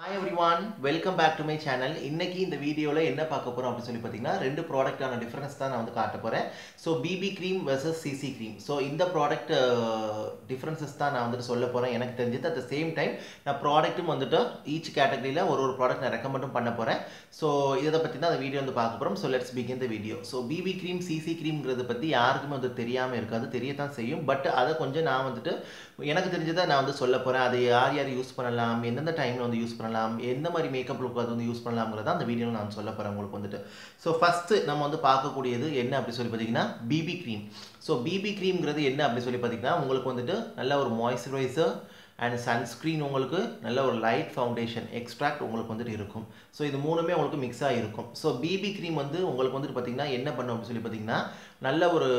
Hi everyone welcome back to my channel இன்னைக்கு இந்த வீடியோவில் என்ன பார்க்க போகிறோம் அப்படின்னு சொல்லி பார்த்தீங்கன்னா ரெண்டு ப்ராடக்டான டிஃப்ரென்ஸ் தான் நான் வந்து காட்ட போகிறேன் so BB cream versus CC cream so இந்த ப்ராடக்ட் டிஃப்ரென்சஸ் தான் நான் வந்துட்டு சொல்ல போகிறேன் எனக்கு தெரிஞ்சது அட் த சேம் டைம் நான் ப்ராடக்ட்டும் வந்துட்டு ஈச் கேட்டகரியில் ஒரு ஒரு ப்ராடக்ட் நான் ரெக்கமெண்டும் பண்ண போகிறேன் ஸோ இதை பற்றி தான் அந்த வீடியோ வந்து பார்க்க போகிறோம் so let's begin the video so BB cream CC க்ரீம்ங்கிறத பற்றி யாருக்குமே வந்து தெரியாமல் இருக்காது தெரியத்தான் செய்யும். பட் அதை கொஞ்சம் நான் வந்துட்டு எனக்கு தெரிஞ்சதை நான் வந்து சொல்ல போகிறேன் அதை யார் யார் யூஸ் பண்ணலாம்? எந்தெந்த டைமில் வந்து யூஸ் பண்ணலாம்? எந்த மாதிரி மேக்கப் லுக் அது வந்து யூஸ் பண்ணலாம்ங்கிறத அந்த வீடியோவில் நான் சொல்ல போகிறேன் உங்களுக்கு வந்துட்டு. ஸோ ஃபஸ்ட்டு நம்ம வந்து பார்க்கக்கூடியது என்ன அப்படி சொல்லி பார்த்தீங்கன்னா பிபி க்ரீம் ஸோ பிபி க்ரீம்ங்கிறது என்ன அப்படி சொல்லி பார்த்தீங்கன்னா உங்களுக்கு வந்துட்டு நல்ல ஒரு மாய்ஸ்சரைசர் அண்ட் சன்ஸ்க்ரீன் உங்களுக்கு நல்ல ஒரு லைட் ஃபவுண்டேஷன் எக்ஸ்ட்ராக்ட் உங்களுக்கு வந்துட்டு இருக்கும். ஸோ இது மூணுமே உங்களுக்கு மிக்ஸாக இருக்கும். ஸோ பிபி க்ரீம் வந்து உங்களுக்கு வந்துட்டு பார்த்தீங்கன்னா என்ன பண்ணும் அப்படின்னு சொல்லி பார்த்தீங்கன்னா நல்ல ஒரு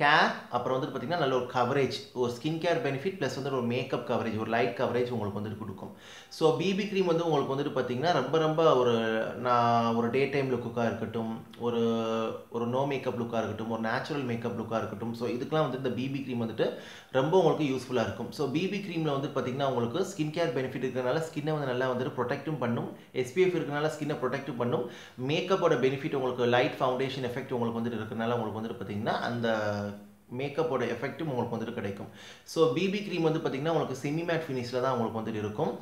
கேர் அப்புறம் வந்துட்டு பார்த்தீங்கன்னா நல்ல ஒரு கவரேஜ் ஒரு ஸ்கின் கேர் பெனிஃபிட் ப்ளஸ் வந்து ஒரு மேக்கப் கவரேஜ் ஒரு லைட் கவரேஜ் உங்களுக்கு வந்துட்டு கொடுக்கும். ஸோ பிபி க்ரீம் வந்து உங்களுக்கு வந்துட்டு பார்த்தீங்கன்னா ரொம்ப ரொம்ப ஒரு நான் ஒரு டே டைம் லுக்காக இருக்கட்டும் ஒரு ஒரு நோ மேக்கப் லுக்காக இருக்கட்டும் ஒரு நேச்சுரல் மேக்கப் லுக்காக இருக்கட்டும். ஸோ இதுக்கெலாம் வந்து இந்த பிபி க்ரீம் வந்துட்டு ரொம்ப உங்களுக்கு யூஸ்ஃபுல்லாக இருக்கும். ஸோ பிபி க்ரீமில் வந்து பார்த்தீங்கன்னா உங்களுக்கு ஸ்கின் கேர் பெனிஃபிட் இருக்கிறனால ஸ்கின்னை வந்து நல்லா வந்துட்டு ப்ரொடெக்டும் பண்ணும். எஸ்பிஎஃப் இருக்கிறனால ஸ்கின்னை ப்ரொடெக்டும் பண்ணும். மேக்கப்போட பெனிஃபிட் உங்களுக்கு லைட் ஃபவுண்டேஷன் எஃபெக்ட் உங்களுக்கு வந்துட்டு இருக்கிறனால உங்களுக்கு வந்துட்டு பார்த்தீங்கன்னா அந்த மேக்கப்போட எஃபெக்ட்டும் உங்களுக்கு வந்துட்டு கிடைக்கும். ஸோ பிபி க்ரீம் வந்து பார்த்திங்கன்னா உங்களுக்கு செமி மேட் ஃபினிஷில் தான் உங்களுக்கு வந்துட்டு இருக்கும்.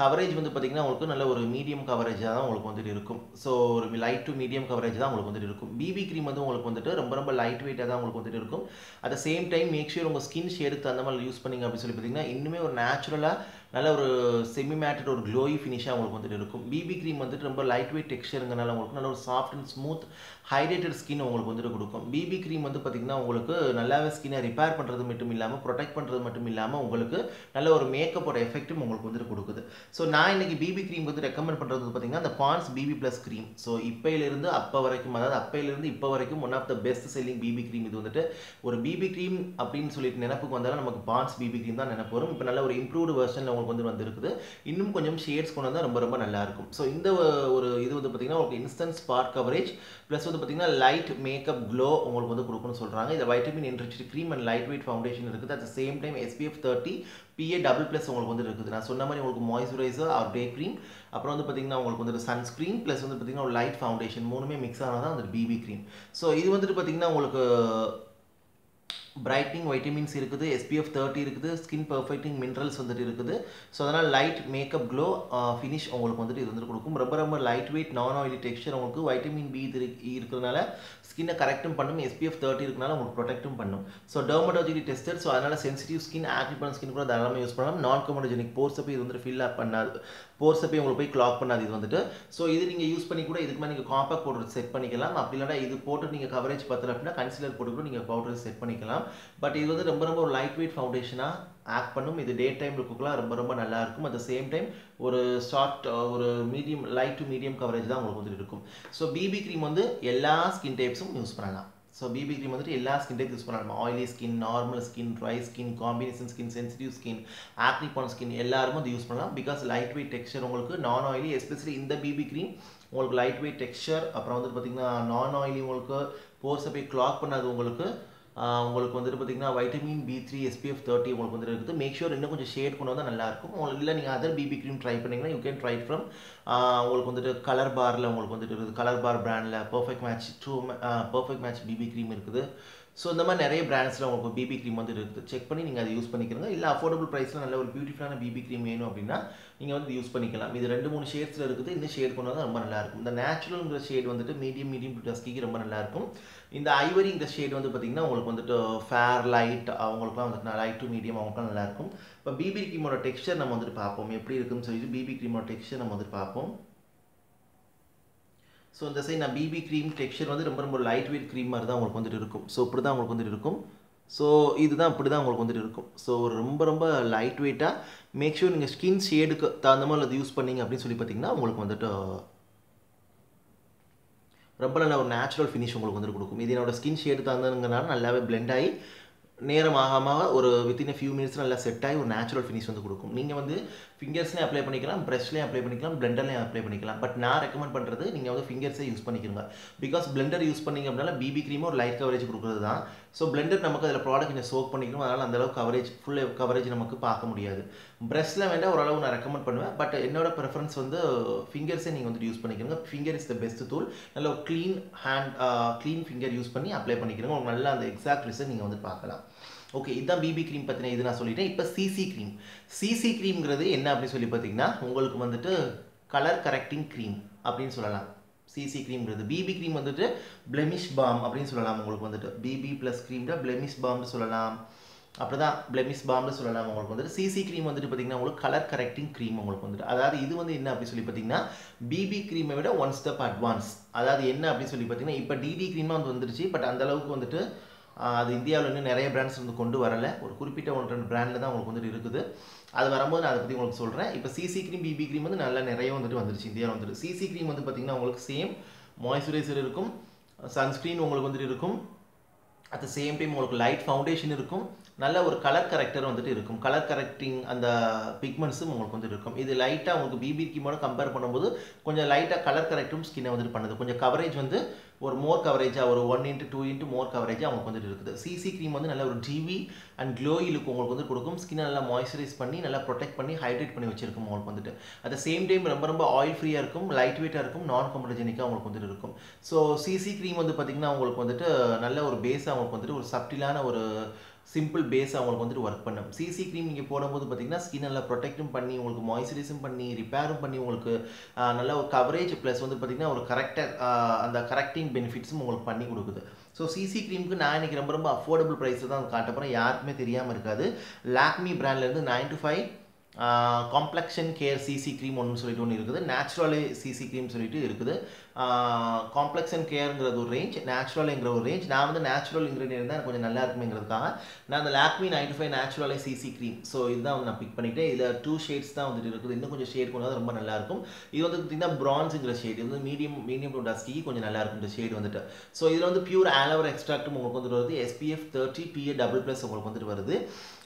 கவரேஜ் வந்து பார்த்திங்கன்னா உங்களுக்கு நல்ல ஒரு மீடியம் கவரேஜாக தான் உங்களுக்கு வந்துட்டு இருக்கும். ஸோ ஒரு லைட் டு மீடியம் கவரேஜ் தான் உங்களுக்கு வந்துட்டு இருக்கும். பிபி க்ரீம் வந்து உங்களுக்கு வந்துட்டு ரொம்ப ரொம்ப லைட் வெயிட்டாக தான் உங்களுக்கு வந்துட்டு இருக்கும். At the same time make sure உங்கள் ஸ்கின் ஷேடுக்கு அந்த மாதிரி யூஸ் பண்ணிங்க அப்படின்னு சொல்லி பார்த்தீங்கன்னா இன்னுமே ஒரு நேச்சுரலாக நல்ல ஒரு செமி மேட்டட் ஒரு க்ளோயி ஃபினிஷாக உங்களுக்கு வந்துட்டு இருக்கும். பிபி க்ரீம் வந்துட்டு ரொம்ப லைட் வெயிட் டெக்ஸ்டருங்கனால உங்களுக்கு நல்ல ஒரு soft and smooth hydrated skin உங்களுக்கு வந்துட்டு கொடுக்கும். பிபி க்ரீம் வந்து பார்த்திங்கன்னா உங்களுக்கு நல்லாவே ஸ்கின்னை ரிப்பேர் பண்ணுறது மட்டும் இல்லாமல் ப்ரொடெக்ட் பண்ணுறது மட்டும் இல்லாமல் உங்களுக்கு நல்ல ஒரு மேக்கப்போட எஃபெக்ட்டும் உங்களுக்கு வந்துட்டு கொடுக்குது. ஸோ நான் இன்றைக்கி பிபி க்ரீம் வந்து ரெக்கமெண்ட் பண்ணுறது பார்த்திங்கன்னா அந்த Pond's BB plus cream so இப்போயிலிருந்து அப்போ வரைக்கும் அதாவது அப்போயிலிருந்து இப்போ வரைக்கும் one of the best selling BB cream இது வந்துட்டு ஒரு பிபி க்ரீம் அப்படின்னு சொல்லிட்டு நினப்புக்கு வந்தாலும் நமக்கு பான்ஸ் பிபி க்ரீம் தான் நினைப்பு வரும். இப்போ நல்ல ஒரு இம்ப்ரூவ்டு வெர்ஷனில் உங்களுக்கு வந்து வந்திருக்குது. இன்னும் கொஞ்சம் ஷேட்ஸ் கொண்டு வந்தால் ரொம்ப ரொம்ப நல்லாயிருக்கும் ஸோ இந்த ஒரு இது வந்து பார்த்திங்கன்னா உங்களுக்கு இன்ஸ்டன்ட் ஸ்பாட் கவரேஜ் ப்ளஸ் வந்து பார்த்திங்கன்னா லைட் மேக்கப் க்ளோ உங்களுக்கு வந்து கொடுக்குன்னு சொல்கிறாங்க இதை vitamin enrich cream and light weight foundation இருக்குது. At the same time SPF thirty PA double plus உங்களுக்கு வந்து இருக்குது. நான் சொன்ன மாதிரி உங்களுக்கு மாய்ஸ்சரைசர் ஆர் டே க்ரீம் அப்புறம் வந்து பார்த்திங்கன்னா உங்களுக்கு வந்துட்டு சன்ஸ்க்ரீன் ப்ளஸ் வந்து பார்த்திங்கன்னா ஒரு லைட் ஃபவுண்டேஷன் மூணுமே மிக்ஸ் ஆனால் தான் அந்த பிபி க்ரீம் ஸோ இது வந்துட்டு பார்த்திங்கன்னா உங்களுக்கு பிரைட்னிங் வைட்டமின்ஸ் இருக்குது எஸ்பிஎஃப் தேர்ட்டி இருக்குது ஸ்கின் பர்ஃபெக்டிங் மினரல்ஸ் வந்துட்டு இருக்குது. ஸோ அதனால் லைட் மேக்கப் க்ளோ ஃபினிஷ் உங்களுக்கு வந்துட்டு இது வந்துட்டு கொடுக்கும். ரொம்ப ரொம்ப light weight non oily texture உங்களுக்கு வைட்டமின் பி இது இருக்கிறதுனால ஸ்கின்னை கரெக்டும் பண்ணும். எஸ்பிஎஃப் தேர்ட்டி இருக்கனால உங்களுக்கு ப்ரொடெக்டும் பண்ணும். ஸோ டெர்மடாலஜி டெஸ்டர் ஸோ அதனால் சென்சிட்டிவ் ஸ்கின் ஆக்டிவ் பண்ண ஸ்கின் கூட தாராளமாக யூஸ் பண்ணலாம். நான் கமோடஜெனிக் போர்ஸை போய் இது வந்துட்டு ஃபில் அப் பண்ணாது. போர்ஸை போய் உங்களுக்கு போய் கிளாக் பண்ணாது இது வந்துட்டு. ஸோ இது நீங்கள் யூஸ் பண்ணி கூட இதுக்கு மேலே நீங்கள் காம்பேக்ட் பவுடர் செட் பண்ணிக்கலாம். அப்படி இல்லைனா இது போட்டு நீங்கள் கவரேஜ் பத்தல அப்படின்னா கன்சிலர் போட்டு கூட நீங்கள் பவுடர் செட் பண்ணிக்கலாம். பட் இது வந்து ரொம்ப ரொம்ப ஒரு லைட் வெயிட் ஃபவுண்டேஷனாக ஆக்ட் பண்ணும். இது டே டைம் லுக்குக்கெலாம் ரொம்ப ரொம்ப நல்லா இருக்கும். அட் த சேம் டைம் ஒரு ஷார்ட் ஒரு medium light to medium coverage தான் உங்களுக்கு வந்துட்டு இருக்கும். ஸோ பிபி க்ரீம் வந்து எல்லா ஸ்கின் டைப்ஸும் யூஸ் பண்ணலாம். ஸோ பிபி க்ரீம் வந்துட்டு எல்லா ஸ்கின் டைப் யூஸ் பண்ணலாம். Oily skin normal skin dry skin combination skin sensitive skin acne போன ஸ்கின் எல்லாருமே அது யூஸ் பண்ணலாம். பிகாஸ் லைட் வெயிட் டெக்ஸ்சர் உங்களுக்கு நான் ஆயிலி எஸ்பெஷலி இந்த பிபி க்ரீம் உங்களுக்கு லைட் வெயிட் டெக்ஸ்சர் அப்புறம் வந்துட்டு பார்த்தீங்கன்னா நான் ஆயிலி உங்களுக்கு போர்ஸை போய் கிளாக் பண்ணாது உங்களுக்கு உங்களுக்கு வந்துட்டு பார்த்தீங்கன்னா vitamin B three SPF thirty உங்களுக்கு வந்துட்டு இருக்குது. மேக் ஷூர் இன்னும் கொஞ்சம் ஷேட் கொண்டு வந்தால் நல்லாயிருக்கும் உங்களுக்கு இல்லை நீங்கள் அதர் பிபி க்ரீம் ட்ரை பண்ணிங்கன்னா யூ கேன் ட்ரை ஃப்ரம் உங்களுக்கு வந்துட்டு கலர் பாரில் உங்களுக்கு வந்துட்டு இருக்குது. கலர் பார் பிராண்டில் perfect match to perfect match BB cream இருக்குது. ஸோ இந்த மாதிரி நிறைய பிராண்ட்ஸில் உங்களுக்கு பிபி க்ரீம் வந்து இருக்குது செக் பண்ணி நீங்கள் அதை யூஸ் பண்ணிக்கிறங்க. இல்லை அஃபோர்டபுள் ப்ரைஸில் நல்ல ஒரு பியூட்டிஃபுல்லான பிபி க்ரீம் வேணும் அப்படின்னா நீங்கள் வந்து யூஸ் பண்ணிக்கலாம். இது ரெண்டு மூணு ஷேட்ஸில் இருக்குது. இந்த ஷேட் கொண்டு வந்தால் ரொம்ப நல்லாயிருக்கும் இந்த நேச்சுரல்ங்கிற ஷேட் வந்துட்டு மீடியம் மீடியம் டு டஸ்கிக்கு ரொம்ப நல்லாயிருக்கும் இந்த ஐவரிங்கிற ஷேட் வந்து பார்த்திங்கன்னா உங்களுக்கு வந்துட்டு ஃபேர் லைட் அவங்களுக்குலாம் வந்துட்டு லைட் டு மீடியம் அவங்களுக்குலாம் நல்லாயிருக்கும் இப்போ பிபி க்ரீமோட டெக்ஸ்டர் நம்ம வந்துட்டு பார்ப்போம். எப்படி இருக்குன்னு சொல்லிட்டு பிபி க்ரீமோட டெக்ஸ்டர் நம்ம வந்துட்டு பார்ப்போம். ஸோ இந்த சைட் நான் பிபி க்ரீம் டெக்ஸ்சர் வந்து ரொம்ப ரொம்ப லைட் வெயிட் க்ரீம் மாதிரி தான் உங்களுக்கு வந்துட்டு இருக்கும். ஸோ இப்படி தான் உங்களுக்கு வந்துட்டு இருக்கும். ஸோ இதுதான் இப்படி தான் உங்களுக்கு வந்துட்டு இருக்கும். ஸோ ரொம்ப ரொம்ப லைட் வெயிட்டாக மேக் ஷூர் நீங்கள் ஸ்கின் ஷேடுக்கு தகுந்த மாதிரி அது யூஸ் பண்ணிங்க அப்படின்னு சொல்லி பார்த்தீங்கன்னா உங்களுக்கு வந்துட்டு ரொம்ப நல்ல ஒரு நேச்சுரல் ஃபினிஷ் உங்களுக்கு வந்துட்டு கொடுக்கும். இது என்னோட ஸ்கின் ஷேடு தகுந்ததுங்கிறனால நல்லாவே பிளெண்ட் ஆகி நேரம் ஆகாமல் ஒரு வித்தின் ஃபியூ மினிட்ஸ் நல்லா செட் ஆகி ஒரு நேச்சுரல் ஃபினிஷ் வந்து கொடுக்கும். நீங்கள் வந்து ஃபிங்கர்ஸ்லேயும் அப்ளை பண்ணிக்கலாம் ப்ரெஷ்லேயும் அப்ளை பண்ணிக்கலாம் பிளெண்டர்லேயும் அப்ளை பண்ணிக்கலாம். பட் நான் ரெக்கமெண்ட் பண்ணுறது நீங்கள் வந்து ஃபிங்கர்ஸே யூஸ் பண்ணிக்கிறீங்க பிகாஸ் பிளெண்டர் யூஸ் பண்ணிங்க அப்படின்னா பிபி க்ரீமும் ஒரு லைட் கவரேஜ் கொடுக்குறது தான் ஸோ பிளெண்டர் நமக்கு அதில் ப்ராடக்ட் கொஞ்சம் சோக் பண்ணிக்கணும். அதனால் அந்தளவுக்கு கவரேஜ் ஃபுல் கவரேஜ் நமக்கு பார்க்க முடியாது. ப்ரெஷ்ல வேண்டாம் ஓரளவு நான் ரெக்கமெண்ட் பண்ணுவேன். பட் என்னோட ப்ரிஃபரன்ஸ் வந்து ஃபிங்கர்ஸே நீங்கள் வந்து use பண்ணிக்கிறங்க finger is the best tool நல்ல ஒரு clean hand clean finger use பண்ணி அப்ளை பண்ணிக்கிறங்க உங்களுக்கு நல்லா அந்த எக்ஸாக்ட் ரிசல்ட் நீங்கள் வந்து பார்க்கலாம். ஓகே இதுதான் பிபி க்ரீம் பற்றின இது நான் சொல்லிட்டேன். இப்போ சிசி க்ரீம் சிசி க்ரீம்ங்கிறது என்ன அப்படின்னு சொல்லி பார்த்தீங்கன்னா உங்களுக்கு வந்துட்டு கலர் கரெக்டிங் க்ரீம் அப்படின்னு சொல்லலாம். சிசி க்ரீம்ங்கிறது பிபி க்ரீம் வந்துட்டு பிளெமிஷ் பாம் அப்படின்னு சொல்லலாம் உங்களுக்கு வந்துட்டு. பிபி ப்ளஸ் க்ரீம் பிளெமிஷ் பாம்னு சொல்லலாம். அப்படி தான் பிளெமிஸ் பாம்னு சொல்லலாம் உங்களுக்கு வந்துட்டு. சிசி க்ரீம் வந்துட்டு பார்த்தீங்கன்னா உங்களுக்கு கலர் கரெக்டிங் க்ரீம் உங்களுக்கு வந்துட்டு. அதாவது இது வந்து என்ன அப்படின்னு சொல்லி பார்த்தீங்கன்னா பிபி க்ரீமை விட ஒன் ஸ்டெப் அட்வான்ஸ் அதாவது என்ன அப்படின்னு சொல்லி பார்த்தீங்கன்னா இப்போ டிடி க்ரீமாக வந்து வந்துருச்சு பட் அந்த அளவுக்கு வந்துட்டு அது இந்தியாவில் இன்னும் நிறைய பிராண்ட்ஸ் வந்து கொண்டு வரலை. ஒரு குறிப்பிட்ட ஒன்று ரெண்டு பிராண்டில் தான் உங்களுக்கு வந்துட்டு இருக்குது. அது வரும்போது நான் அதை பற்றி உங்களுக்கு சொல்கிறேன் இப்போ சிசி க்ரீம் பிபி க்ரீம் வந்து நல்லா நிறைய வந்துட்டு வந்துருச்சு. இந்தியாவில் வந்துட்டு சிசி க்ரீம் வந்து பார்த்திங்கன்னா உங்களுக்கு சேம் மாய்ஸ்சரைசர் இருக்கும். சன்ஸ்க்ரீன் உங்களுக்கு வந்துட்டு இருக்கும். அட் த சேம் டைம் உங்களுக்கு லைட் ஃபவுண்டேஷன் இருக்கும். நல்ல ஒரு கலர் கரெக்டர் வந்துட்டு இருக்கும். கலர் கரெக்டிங் அந்த பிக்மெண்ட்ஸும் உங்களுக்கு வந்துட்டு இருக்கும். இது லைட்டாக உங்களுக்கு பிபி கிமோட கம்பேர் பண்ணும்போது கொஞ்சம் லைட்டாக கலர் கரெக்டும் ஸ்கின்னை வந்துட்டு பண்ணுது. கொஞ்சம் கவரேஜ் வந்து ஒரு மோர் கவரேஜாக ஒரு one into two into more கவரேஜாக அவங்களுக்கு வந்துட்டு இருக்குது. சிசி க்ரீம் வந்து நல்ல ஒரு டிவி அண்ட் க்ளோயி லுக் உங்களுக்கு வந்து கொடுக்கும். ஸ்கின்னை நல்லா மாய்ஸ்சரைஸ் பண்ணி நல்லா ப்ரொடெக்ட் பண்ணி ஹைட்ரேட் பண்ணி வச்சிருக்கும் உங்களுக்கு வந்துட்டு. அட் த சேம் டைம் ரொம்ப ரொம்ப ஆயில் ஃப்ரீயாக இருக்கும் லைட் வெயிட்டாக இருக்கும் நான் கம்பர்ஜெனிக்காக உங்களுக்கு வந்துட்டு இருக்கும். ஸோ சிசி க்ரீம் வந்து பார்த்திங்கன்னா உங்களுக்கு வந்துட்டு நல்ல ஒரு பேஸாக அவங்களுக்கு வந்துட்டு ஒரு சப்டிலான ஒரு சிம்பிள் பேஸ் அவங்களுக்கு வந்துட்டு ஒர்க் பண்ணும். சிசி க்ரீம் நீங்கள் போடும்போது பார்த்தீங்கன்னா ஸ்கின் நல்லா ப்ரொடெக்டும் பண்ணி உங்களுக்கு மாய்ஸ்சரைஸும் பண்ணி ரிப்பேரும் பண்ணி உங்களுக்கு நல்ல ஒரு கவரேஜ் ப்ளஸ் வந்து பார்த்திங்கன்னா ஒரு கரெக்டாக அந்த கரெக்டிங் பெனிஃபிட்ஸும் உங்களுக்கு பண்ணி கொடுக்குது. ஸோ சிசி க்ரீமுக்கு நான் இன்றைக்கி ரொம்ப ரொம்ப அஃபோர்டபுள் ப்ரைஸில் தான் காட்ட போகிறேன் யாருக்குமே தெரியாமல் இருக்காது. Lakme பிராண்ட்லேருந்து nine to five complexion care CC cream ஒன்று சொல்லிட்டு ஒன்று இருக்குது. நேச்சுரலே சிசி க்ரீம் சொல்லிட்டு இருக்குது. காம்ப்ளெக்ஷன் கேருங்கிறது ஒரு ரேஞ்ச் நேச்சுரலுங்கிற ஒரு ரேஞ்ச் நான் வந்து நேச்சுரல் இன்க்ரீடியன்ட் தான் கொஞ்சம் நல்லா இருக்குமேங்கிறதுக்காக நான் அந்த லாக்மி நைன்டி ஃபைவ் நேச்சுரலே சிசி க்ரீம் ஸோ இதுதான் வந்து நான் பிக் பண்ணிவிட்டேன் இதில் டூ ஷேட்ஸ் தான் வந்துட்டு இருக்குது. இன்னும் கொஞ்சம் ஷேட் கொண்டு ரொம்ப நல்லாயிருக்கும் இது வந்து பார்த்திங்கன்னா ப்ரான்ஸுங்கிற ஷேட் இது வந்து மீடியம் மீடியம் டு டஸ்டிக்கு கொஞ்சம் நல்லா இருக்கும் இந்த ஷேட் வந்துட்டு. ஸோ இதில் வந்து பியூர் ஆலோவர் எக்ஸ்ட்ராக்டும் உங்களுக்கு வந்துட்டு வருது. SPF thirty PA double plus உங்களுக்கு வந்துட்டு வருது.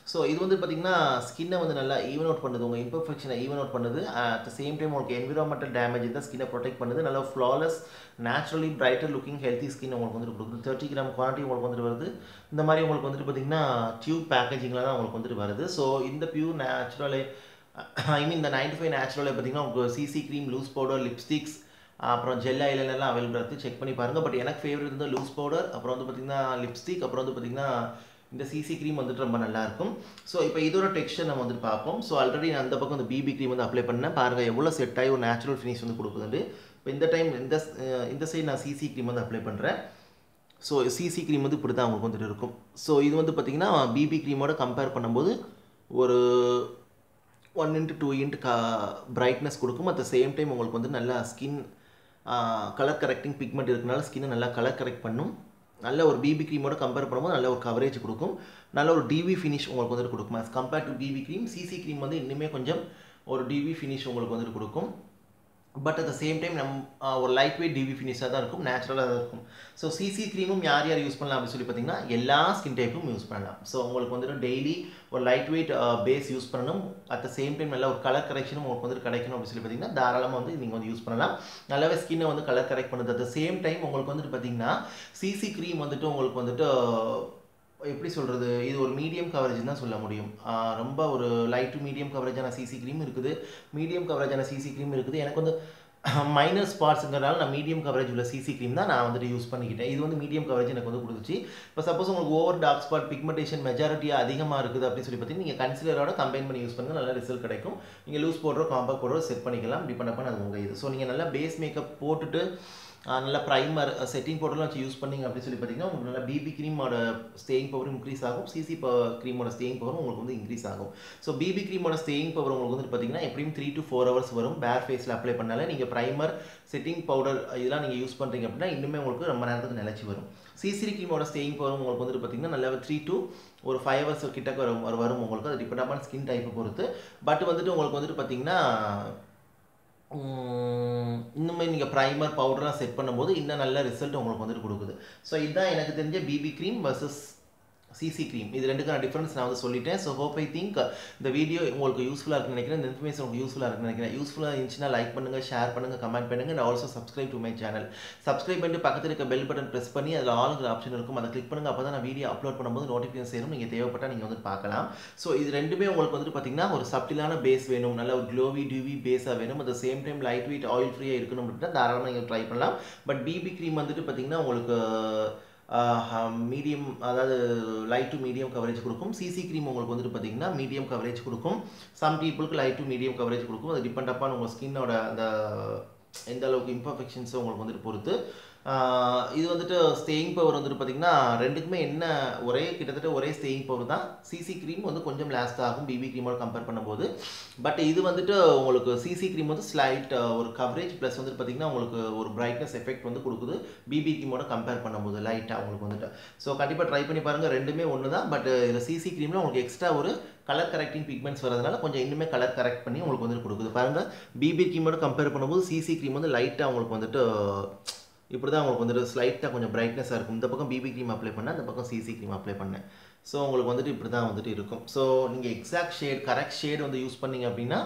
ஸோ இது வந்து பார்த்திங்கன்னா ஸ்கின்னை வந்து நல்லா ஈவன் அவுட் பண்ணுது. உங்கள் இம்பர்ஃபெக்ஷனை ஈவன் அவுட் பண்ணுது. அட் த சேம் டைம் உங்களுக்கு என்விரான்மெண்டல் டேமேஜ் தான் ஸ்கின்னை ப்ரொடெக்ட் பண்ணுது. நல்லா flawless naturally brighter looking healthy skin உங்களுக்கு வந்துட்டு கொடுக்குது. தேர்ட்டி கிராம் குவாலிட்டி உங்களுக்கு வந்துட்டு வருது. இந்த மாதிரி உங்களுக்கு வந்துட்டு பார்த்திங்கன்னா டியூப் பேக்கேஜிங்கில் தான் உங்களுக்கு வந்துட்டு வருது. ஸோ இந்த பியூர் நேச்சுரலே ஐ மீன் இந்த நைன்டி ஃபைவ் நேச்சுரலே பார்த்திங்கன்னா உங்களுக்கு CC cream loose powder lipsticks அப்புறம் ஜெல் ஐலெல்லாம் அவைலபிள் இருக்குது செக் பண்ணி பாருங்கள் பட் எனக்கு ஃபேவரட் வந்து லூஸ் பவுடர் அப்புறம் வந்து பார்த்திங்கன்னா லிப்ஸ்டிக் அப்புறம் வந்து பார்த்திங்கன்னா இந்த சிசி க்ரீம் வந்துட்டு ரொம்ப நல்லா இருக்கும் ஸோ இப்போ இதோட டெக்ஸ்டர் நம்ம வந்துட்டு பார்ப்போம். ஸோ ஆல்ரெடி நான் அந்த பக்கம் இந்த பிபி க்ரீம் வந்து அப்ளை பண்ணேன். பாருங்கள் எவ்வளோ செட் ஆகி ஒரு நேச்சுரல் ஃபினிஷ் வந்து கொடுக்குதுண்டு. இப்போ இந்த டைம் இந்த இந்த சைடு நான் சிசி க்ரீம் வந்து அப்ளை பண்ணுறேன் ஸோ சிசி க்ரீம் வந்து இப்படி தான் உங்களுக்கு வந்துட்டு இருக்கும். ஸோ இது வந்து பார்த்திங்கன்னா பிபி க்ரீமோட கம்பேர் பண்ணும்போது ஒரு ஒன் இன்ட்டு டூ இன்ட்டு கா பிரைட்னஸ் கொடுக்கும். அட் த சேம் டைம் உங்களுக்கு வந்து நல்லா ஸ்கின் கலர் கரெக்டிங் பிக்மெண்ட் இருக்கனால ஸ்கின்னை நல்லா கலர் கரெக்ட் பண்ணும். நல்ல ஒரு பிபி க்ரீமோட கம்பேர் பண்ணும்போது நல்ல ஒரு கவரேஜ் கொடுக்கும். நல்ல ஒரு டிவி ஃபினிஷ் உங்களுக்கு வந்துட்டு கொடுக்கும். As compared to BB cream CC cream வந்து இன்னுமே கொஞ்சம் ஒரு டிவி ஃபினிஷ் உங்களுக்கு வந்துட்டு கொடுக்கும். But at the same time நம் ஒரு லைட் வெயிட் டிவி ஃபினிஷாக தான் இருக்கும் நேச்சுரலாக தான் இருக்கும். ஸோ சிசி க்ரீமும் யார் யார் யூஸ் பண்ணலாம் அப்படின்னு சொல்லி பார்த்தீங்கன்னா எல்லா ஸ்கின் டைப்பும் யூஸ் பண்ணலாம். ஸோ உங்களுக்கு வந்துட்டு டெய்லி ஒரு லைட் வெயிட் பேஸ் யூஸ் பண்ணணும். அட் த சேம் டைம் நல்ல ஒரு கலர் கரெக்ஷனும் உங்களுக்கு வந்துட்டு கிடைக்கணும் அப்படின்னு சொல்லி பார்த்தீங்கன்னா தாராளமாக வந்து நீங்கள் வந்து யூஸ் பண்ணலாம். நல்லாவே ஸ்கின்னை வந்து கலர் கரெக்ட் பண்ணுது. அட் த சேம் டைம் உங்களுக்கு வந்துட்டு பார்த்தீங்கன்னா சிசி க்ரீம் வந்துட்டு உங்களுக்கு வந்துட்டு எப்படி சொல்கிறது இது ஒரு மீடியம் கவரேஜ் தான் சொல்ல முடியும். ரொம்ப ஒரு லைட் டு மீடியம் கவரேஜான சிசி க்ரீம் இருக்குது. மீடியம் கவரேஜான சிசி க்ரீம் இருக்குது. எனக்கு வந்து மைனர் ஸ்பாட்ஸுங்கிறனால நான் மீடியம் கவரேஜ் உள்ள சிசி க்ரீம் தான் நான் வந்துட்டு யூஸ் பண்ணிக்கிட்டேன். இது வந்து மீடியம் கவரேஜ் எனக்கு வந்து கொடுத்துச்சு. இப்போ சப்போஸ் உங்களுக்கு ஓவர் டார்க் ஸ்பாட் பிக்மெண்டேஷன் மெஜாரிட்டியாக அதிகமாக இருக்குது அப்படின்னு சொல்லி பார்த்தீங்கன்னா நீங்கள் கன்சிலரோட கம்பைன் பண்ணி யூஸ் பண்ணுங்கள் நல்ல ரிசல்ட் கிடைக்கும். நீங்கள் லூஸ் பவுடரோ காம்பாக்ட் பவுடரோ செட் பண்ணிக்கலாம். டிபெண்ட் பண்ண அது உங்கள் இது. ஸோ நீங்கள் நல்லா பேஸ் மேக்கப் போட்டுட்டு நல்ல ப்ரைமர் செட்டிங் பவுடர்லாம் வச்சு யூஸ் பண்ணிங்க அப்படின்னு சொல்லி பார்த்தீங்கன்னா உங்களுக்கு நல்லா பிபி க்ரீமோட ஸ்டேயிங் பவர் இன்க்ரீஸ் ஆகும். சிசி க்ரீமோட ஸ்டேயிங் பவரும் உங்களுக்கு வந்து இன்க்ரீஸ் ஆகும். ஸோ பிபி க்ரீமோட ஸ்டேயிங் பவர் உங்களுக்கு வந்து பார்த்தீங்கன்னா எப்படியும் த்ரீ டு ஃபோர் ஹவர்ஸ் வரும். பேர் ஃபேஸில் அப்ளை பண்ணாலே நீங்கள் ப்ரைமர் செட்டிங் பவுடர் இதெல்லாம் நீங்கள் யூஸ் பண்ணுறீங்க அப்படின்னா இன்னுமே உங்களுக்கு ரொம்ப நேரத்துக்கு நிலச்சி வரும். சிசி க்ரீமோட ஸ்டேயிங் பவர் உங்களுக்கு வந்துட்டு பார்த்தீங்கன்னா நல்லா த்ரீ டு ஒரு ஃபைவ் ஹவர்ஸ் கிட்டக்கு வரும் வரும் உங்களுக்கு. அது டிபெண்ட் ஸ்கின் டைப்பை பொறுத்து. பட் வந்துட்டு உங்களுக்கு வந்துட்டு பார்த்தீங்கன்னா இன்னுமே நீங்கள் ப்ரைமர் பவுடர்லாம் செட் பண்ணும்போது இன்னும் நல்ல ரிசல்ட் உங்களுக்கு வந்துட்டு கொடுக்குது. ஸோ இதுதான் எனக்கு தெரிஞ்ச BB cream versus CC cream இது ரெண்டுக்கான டிஃப்ரென்ஸ் நான் வந்து சொல்லிட்டேன். ஸோ ஹோப் ஐ திங்க் இந்த வீடியோ உங்களுக்கு யூஸ்ஃபுல்லாக இருக்குன்னு நினைக்கிறேன். இந்த இன்ஃபர்மேஷன் உங்களுக்கு யூஸ்ஃபுல்லாக இருக்குன்னு நினைக்கிறேன். யூஸ்ஃபுல்லாக இருந்துச்சுன்னா லைக் பண்ணுங்கள் ஷேர் பண்ணுங்கள் கமெண்ட் பண்ணுங்கள் and also subscribe to my channel subscribe பண்ணிட்டு பக்கத்தில் இருக்க பெல் பட்டன் ப்ரெஸ் பண்ணி அதில் ஆளுங்கிற ஆப்ஷன் இருக்கும். அதை கிளிக் பண்ணுங்கள் அப்போ தான் நான் வீடியோ அப்லோட் பண்ணும்போது நோட்டிஃபிகேஷன் சேரும். நீங்கள் தேவைப்பட்டால் நீங்கள் வந்து பார்க்கலாம். ஸோ இது ரெண்டுமே உங்களுக்கு வந்துட்டு பார்த்தீங்கன்னா ஒரு சப்டிலான பேஸ் வேணும். நல்ல ஒரு க்ளோவி டியூவி பேஸாக வேணும். At same time light weight oil ஃப்ரீயாக இருக்கணும் அப்படின்னா தாராளமாக நீங்கள் ட்ரை பண்ணலாம். பட் பிபி க்ரீம் வந்துட்டு பார்த்தீங்கன்னா உங்களுக்கு மீடியம் அதாவது லைட் டு மீடியம் கவரேஜ் கொடுக்கும். சிசி க்ரீம் உங்களுக்கு வந்துட்டு பார்த்தீங்கன்னா மீடியம் கவரேஜ் கொடுக்கும். சம் பீப்புளுக்கு லைட் டு மீடியம் கவரேஜ் கொடுக்கும். அது டிபெண்ட் அப்பான் உங்கள் ஸ்கின்னோட அந்த எந்த அளவுக்கு இம்பர்ஃபெக்ஷன்ஸை உங்களுக்கு வந்துட்டு பொறுத்து. இது வந்துட்டு ஸ்டேயிங் பவர் வந்துட்டு பார்த்திங்கன்னா ரெண்டுக்குமே என்ன ஒரே கிட்டத்தட்ட ஒரே ஸ்டேயிங் பவர் தான். சிசி க்ரீம் வந்து கொஞ்சம் லாஸ்ட் ஆகும் பிபி க்ரீமோட கம்பேர் பண்ணும்போது. பட் இது வந்துட்டு உங்களுக்கு சிசி க்ரீம் வந்து ஸ்லைட் ஒரு கவரேஜ் ப்ளஸ் வந்துட்டு பார்த்திங்கன்னா உங்களுக்கு ஒரு பிரைட்னஸ் எஃபெக்ட் வந்து கொடுக்குது. பிபி க்ரீமோட கம்பேர் பண்ணும்போது லைட்டாக உங்களுக்கு வந்துட்டு. ஸோ கண்டிப்பாக ட்ரை பண்ணி பாருங்கள் ரெண்டுமே ஒன்று தான் பட் இதில் சிசி க்ரீமில் உங்களுக்கு எக்ஸ்ட்ரா ஒரு கலர் கரெக்டிங் பிக்மெண்ட்ஸ் வரதுனால கொஞ்சம் இன்னுமே கலர் கரெக்ட் பண்ணி உங்களுக்கு வந்துட்டு கொடுக்குது. பாருங்கள் பிபி க்ரீமோட கம்பேர் பண்ணும்போது சிசி க்ரீம் வந்து லைட்டாக உங்களுக்கு வந்துட்டு இப்படி தான் உங்களுக்கு வந்துட்டு ஸ்லைட்டாக கொஞ்சம் பிரைட்னஸாக இருக்கும். இந்த பக்கம் பிபி க்ரீம் அப்ளை பண்ணேன் அந்த பக்கம் சிசி க்ரீம் அப்ளை பண்ணேன். ஸோ உங்களுக்கு வந்துட்டு இப்படி தான் வந்துட்டு இருக்கும். ஸோ நீங்கள் எக்ஸாக்ட் ஷேட் கரெக்ட் ஷேட் வந்து யூஸ் பண்ணீங்க அப்படின்னா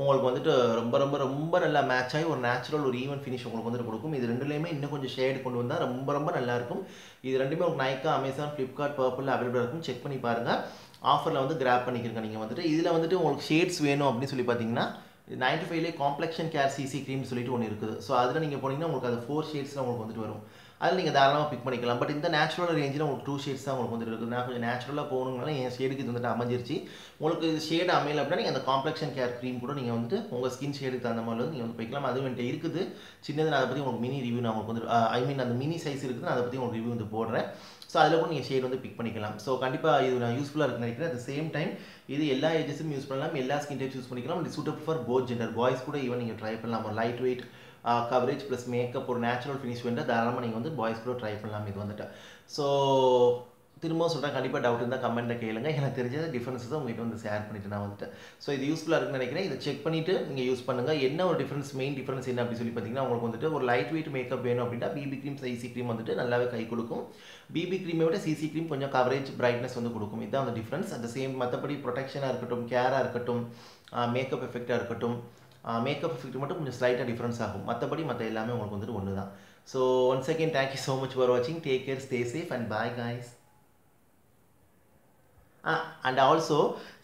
உங்களுக்கு வந்துட்டு ரொம்ப ரொம்ப ரொம்ப நல்லா மேட்ச் ஆகி ஒரு நேச்சுரல் ஒரு ஈவன் ஃபினிஷ் உங்களுக்கு வந்துட்டு கொடுக்கும். இது ரெண்டுலேயுமே இன்னும் கொஞ்சம் ஷேட் கொண்டு வந்தால் ரொம்ப ரொம்ப நல்லாயிருக்கும் இது ரெண்டுமே உங்களுக்கு நைக்கா அமேசான் ஃப்ளிப்கார்ட் பர்பிள் அவைலபிளாக இருக்கும். செக் பண்ணி பாருங்கள் ஆஃபரில் வந்து கிராப் பண்ணிக்கிறேங்க நீங்கள் வந்துட்டு இதில் வந்துட்டு உங்களுக்கு ஷேட்ஸ் வேணும் அப்படின்னு சொல்லி பார்த்தீங்கன்னா நைன்டி ஃபைவ்லேயே காம்ப்ளெக்ஷன் கேர் சிசி க்ரீம் சொல்லிட்டு ஒன்று இருக்குது. ஸோ அதில் நீங்கள் போனீங்கன்னா உங்களுக்கு அது ஃபோர் ஷேட்ஸில் உங்களுக்கு வந்துட்டு வரும். அதில் நீங்கள் தாராளமாக பிக் பண்ணிக்கலாம். பட் இந்த நேச்சுரல் ரேஞ்சில் உங்களுக்கு டூ ஷேட்ஸ் தான் உங்களுக்கு வந்துட்டு இருக்குது நான் கொஞ்சம் நேச்சுரலாக போகணுங்கனால என் ஷேடுக்கு இது வந்துட்டு அமைஞ்சிருச்சு. உங்களுக்கு ஷேடு அமையல அப்படின்னா நீங்கள் அந்த காம்ப்ளெக்ஷன் கேர் க்ரீம் கூட நீங்கள் வந்துட்டு உங்கள் ஸ்கின் ஷேடுக்கு தகுந்த மாதிரி வந்து நீங்கள் வந்து போய்க்கலாம். அது வந்துட்டு இருக்குது. சின்னது நான் அதை பற்றி உங்களுக்கு மினி ரிவ்யூ நான் உங்களுக்கு வந்து ஐ மீன் அந்த மினி சைஸ் இருக்குது. நான் அதை பற்றி உங்களுக்கு ரிவ்யூ வந்து போடுறேன். ஸோ அதில் கூட நீங்கள் ஷேட் வந்து பிக் பண்ணிக்கலாம். ஸோ கண்டிப்பாக இது நான் யூஸ்ஃபுல்லாக இருக்குன்னு நினைக்கிறேன். அட் சேம் டைம் இது எல்லா ஏஜஸும் யூஸ் பண்ணலாம். எல்லா ஸ்கின் டைப்ஸ் யூஸ் பண்ணிக்கலாம். இது suitable for both gender boys கூட ஈவன் நீங்கள் ட்ரை பண்ணலாம். ஒரு light weight coverage plus makeup ஒரு நேச்சுரல் ஃபினிஷ் வேண்டாம் தாராளமாக நீங்கள் வந்து பாய்ஸ் கூட ட்ரை பண்ணலாம் இது வந்துட்டு. ஸோ திரும்ப சொல்கிறேன் கண்டிப்பாக டவுட் இருந்தால் கமெண்ட்டில் கேளுங்க. எனக்கு தெரிஞ்சது டிஃப்ரென்ஸஸ் உங்கள்கிட்ட வந்து ஷேர் பண்ணிட்டு நான் வந்துட்டு ஸோ இது யூஸ்ஃபுல்லாக இருக்குன்னு நினைக்கிறேன். இதை செக் பண்ணிவிட்டு நீங்கள் யூஸ் பண்ணுங்கள் என்ன ஒரு டிஃப்ரென்ஸ் மெயின் டிஃப்ரென்ஸ் என்ன அப்படின்னு சொல்லி பார்த்தீங்கன்னா உங்களுக்கு வந்துட்டு ஒரு லைட் வெயிட் மேக்கப் வேணும் அப்படின்னா பிபி க்ரீம் சிசி க்ரீம் வந்துட்டு நல்லாவே கை கொடுக்கும். பிபி க்ரீமை விட சிசி க்ரீம் கொஞ்சம் கவரேஜ் பிரைட்னஸ் வந்து கொடுக்கும். இதுதான் அந்த டிஃப்ரென்ஸ் அந்த சேம் மற்றபடி ப்ரொடெக்ஷனாக இருக்கட்டும் கேராக இருக்கட்டும் மேக்கப் எஃபெக்டாக இருக்கட்டும் மேக்கப் எஃபெக்ட் மட்டும் கொஞ்சம் ஸ்லைட்டாக டிஃப்ரென்ஸ் ஆகும். மற்றபடி மற்ற எல்லாமே உங்களுக்கு வந்துட்டு ஒன்று தான் so once again thank you so much for வாட்சிங் take care stay safe and bye guys and also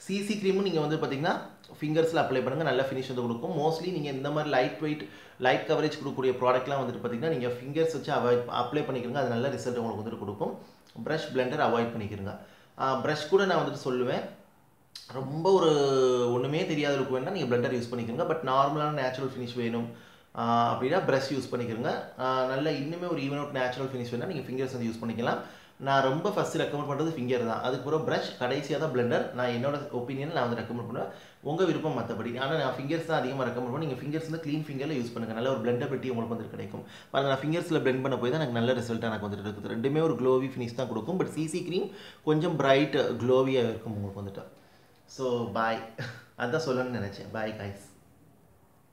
CC க்ரீமும் நீங்கள் வந்து பார்த்தீங்கன்னா ஃபிங்கர்ஸில் அப்ளை பண்ணுங்கள் நல்ல ஃபினிஷ் வந்து கொடுக்கும். மோஸ்ட்லி நீங்கள் இந்த மாதிரி லைட் வெயிட் லைட் கவரேஜ் கொடுக்கக்கூடிய ப்ராடக்ட்லாம் வந்துட்டு பார்த்தீங்கன்னா நீங்கள் ஃபிங்கர்ஸ் வச்சு அவாய்ட் அப்ளை பண்ணிக்கிறங்க அது நல்ல ரிசல்ட் உங்களுக்கு வந்துட்டு கொடுக்கும். ப்ரஷ் பிளெண்டர் அவாய்ட் பண்ணிக்கிறங்க ப்ரஷ் கூட நான் வந்துட்டு சொல்லுவேன். ரொம்ப ஒரு ஒன்றுமே தெரியாத லுக் வேணால் நீங்கள் பிளெண்டர் யூஸ் பண்ணிக்கிறங்க பட் நார்மலான நேச்சுரல் ஃபினிஷ் வேணும். அப்படின்னா ப்ரஷ் யூஸ் பண்ணிக்கிறங்க நல்ல இன்னுமே ஒரு ஈவன் அவுட் நேச்சுரல் ஃபினிஷ் வேணால் நீங்கள் ஃபிங்கர்ஸ் வந்து யூஸ் பண்ணிக்கலாம். நான் ரொம்ப ஃபஸ்ட்டு ரெக்கமெண்ட் பண்ணுறது ஃபிங்கர் தான். அதுக்கப்புறம் ப்ரஷ் கடைசியாக தான் பிளெண்டர் நான் என்னோட ஒப்பீனியன் நான் வந்து ரெக்கமெண்ட் பண்ணுவேன். உங்கள் விருப்பம் மற்றபடி ஆனால் நான் ஃபிங்கர்ஸ் தான் அதிகமாக ரெக்கமெண்ட் பண்ணுவேன். நீங்கள் ஃபிங்கர்ஸ் வந்து க்ளீன் ஃபிங்கரில் யூஸ் பண்ணுங்கள் நல்ல ஒரு பிளெண்டர் பெட்டி உங்களுக்கு வந்து கிடைக்கும். பாருங்க நான் ஃபிங்கர்ஸில் பிளெண்ட் பண்ண போய் தான் எனக்கு நல்ல ரிசல்ட் எனக்கு வந்துட்டு இருக்குது. ரெண்டுமே ஒரு க்ளோவி ஃபினிஷ் தான் கொடுக்கும். பட் சிசி க்ரீம் கொஞ்சம் பிரைட் க்ளோவியாக இருக்கும் உங்களுக்கு வந்துட்டு. ஸோ பாய் அதான் சொல்லணும்னு நினச்சேன். Bye guys